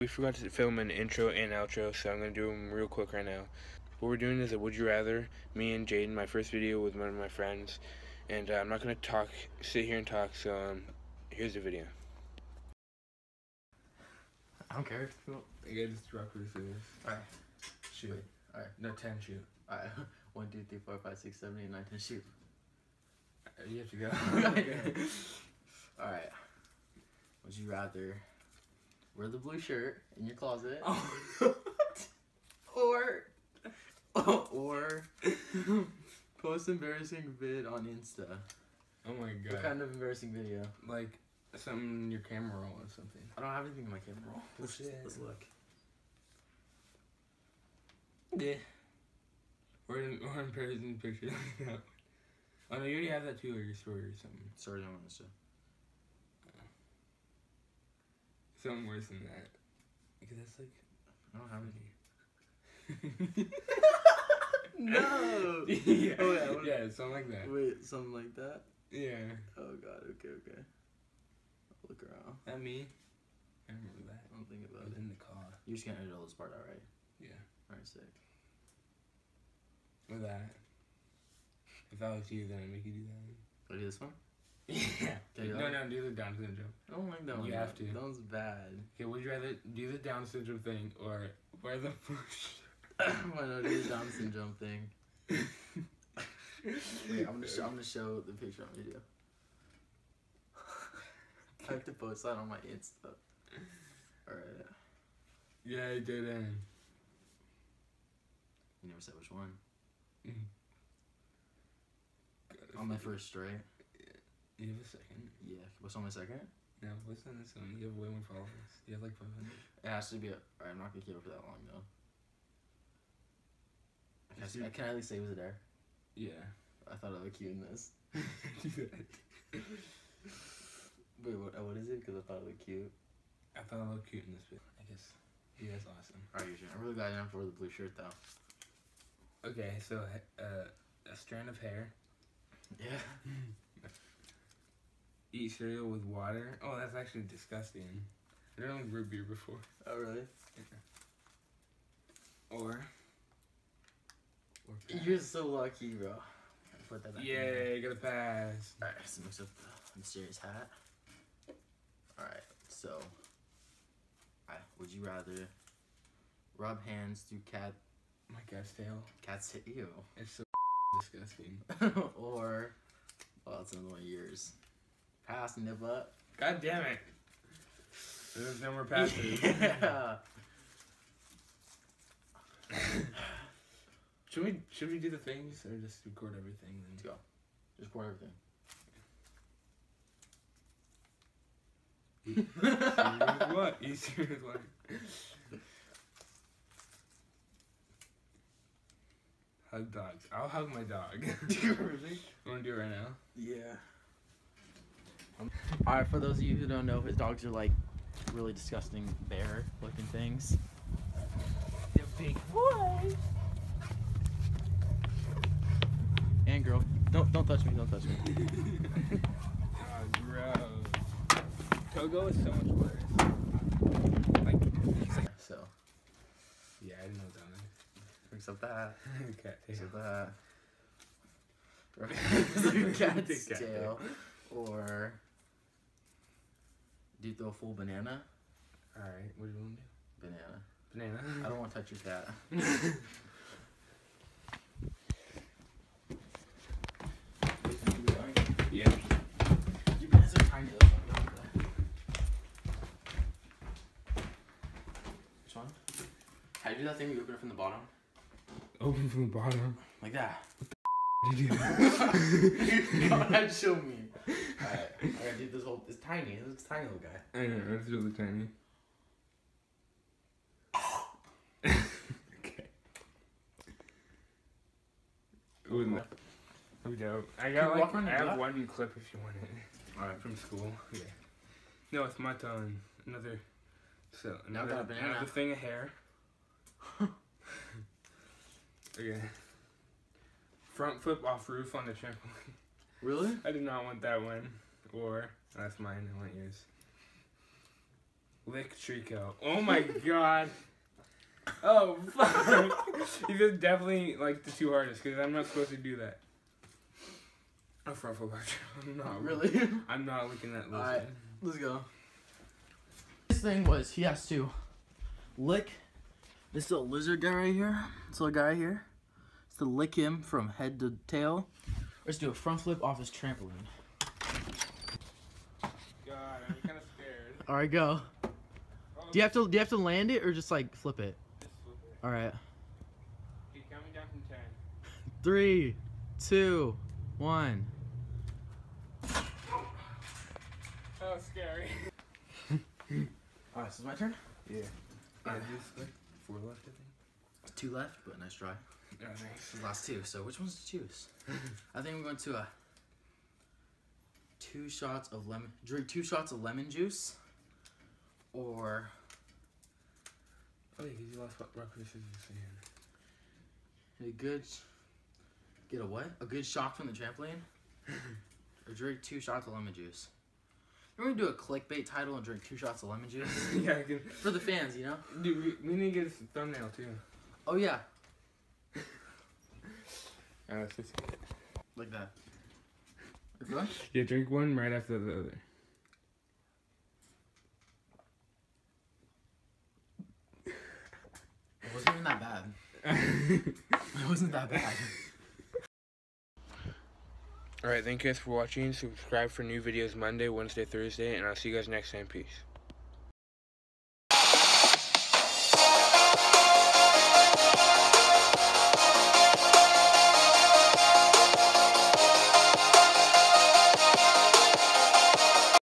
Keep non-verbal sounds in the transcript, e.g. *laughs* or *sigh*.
We forgot to film an intro and outro, so I'm going to do them real quick right now. What we're doing is a Would You Rather, me and Jaden, my first video with one of my friends. And uh, I'm not going to talk, sit here and talk, so um, here's the video. I don't care. Cool. I got just rock, paper, scissors. Alright. Shoot. Alright. No, 10 shoot. Alright. *laughs* One, two, three, four, five, six, seven, eight, nine, ten. Shoot. Uh, You have to go. *laughs* Alright. Would you rather wear the blue shirt in your closet oh, *laughs* or *laughs* or post embarrassing vid on Insta? oh my god. What kind of embarrassing video? Like, something in your camera roll or something. I don't have anything in my camera roll. *laughs* Let's, Bullshit. let's look. Yeah. Or, in, or embarrassing picture like that. Oh no, you already have that too, or your story or something. Sorry, on Insta. Something worse than that. Because that's like. I don't have any. *laughs* No. yeah. Oh, yeah, what- yeah, something like that. Wait, something like that? Yeah. Oh god, okay, okay. I'll look around. That me? I remember that. I don't think I about was it. in the car. You're just gonna edit all this part out, right? Yeah. Alright, sick. With that. If I was you, then I'd make you do that. Wanna do this one? Yeah. *laughs* Okay, no, no, do the Down syndrome. I don't like that one. You have to. That one's bad. Okay, would you rather do the Down syndrome thing or wear the *laughs* push? *laughs* Why not do the Down syndrome thing? Wait, I'm gonna show, I'm gonna show the picture on video. I have to post that on my Insta. Alright. Yeah, I did. Um, You never said which one. Mhm. On my first straight. You have a second. Yeah. What's on my second? No, what's on this one? You have way more followers. You have like 500. It has to be a. Alright, I'm not gonna keep it for that long though. Can I, see- do- can I at least say it was there? Yeah. I thought I looked cute in this. *laughs* Wait, what, uh, what is it? Because I thought it looked cute. I thought I looked cute in this bit. I guess. Yeah, that's awesome. Alright, turn. I'm really glad I didn't have to wear the blue shirt though. Okay, so uh, a strand of hair. Yeah. *laughs* Eat cereal with water. Oh, that's actually disgusting. I don't like root beer before. Oh, really? Yeah. Or. Or You're so lucky, bro. Put that back in there. Got a pass. Alright, so mix up the mysterious hat. Alright, so. Alright, would you rather rub hands through cat My cat's tail. cat's ew, It's so *laughs* disgusting. or oh, that's another one of yours. Pass nip up. God damn it. There's no more passes. Yeah. *laughs* *laughs* should we should we do the things or just record everything Let's go. Just record everything. *laughs* What? You serious what? Hug dogs. I'll hug my dog. do really? Wanna do it right now? Yeah. Alright, for those of you who don't know, his dogs are like really disgusting bear looking things. The big boy. And girl. Don't don't touch me, don't touch me. oh, *laughs* gross. Togo is so much worse. Like, like, *laughs* So yeah, I didn't know that mix up that. *laughs* one. Cat Mix that. Right. cat's Cat tail. Or do you throw a full banana? Alright, what do you want to do? Banana. Banana. I don't want to touch your cat. yeah. You guys are tiny though. Which one? How do you do that thing where you open it from the bottom? Open from the bottom. Like that. What Did you do that? Go ahead, show me. Alright, I gotta do this whole. It's tiny. It looks tiny little guy. I know, it's really tiny. okay. Ooh, no. Oh, dope. I got you like, walk I have one clip if you want it. Alright. From school. Yeah. No, it's my turn. Another. So, Now another, got a another thing of hair. *laughs* okay. Front flip off roof on the trampoline. Really? I did not want that one. Or, that's mine, I want yours. Lick Trico. Oh my *laughs* god. Oh fuck. These are definitely like the two hardest because I'm not supposed to do that. A front flip archer. I'm not Really? *laughs* I'm not looking at lizard. Alright. Let's go. This thing was he has to lick this little lizard guy right here. This little guy here. It's to lick him from head to tail. Let's do a front flip off his trampoline. God, I'm kind of scared. All right, go. Oh, Do you have to do you have to land it or just like flip it? just flip it. All right. Okay, count me down from ten. *laughs* Three, two, one. Oh, scary. *laughs* All right, so it's my turn. Yeah. Alright. Yeah, four left, I think. Two left, but nice try. The last two. So which ones to choose? *laughs* I think we're going to uh two shots of lemon. Drink two shots of lemon juice, or Oh, yeah, 'cause you lost rock, paper, scissors, a good get a what? A good shock from the trampoline, *laughs* or drink two shots of lemon juice. We're gonna do a clickbait title and drink two shots of lemon juice *laughs* yeah, for the fans, you know. Dude, we, we need to get a thumbnail too. Oh yeah, Uh, let's just- like that. Okay. yeah, drink one right after the other. It wasn't even that bad. It wasn't that bad. Alright, thank you guys for watching. Subscribe for new videos Monday, Wednesday, Thursday, and I'll see you guys next time. Peace.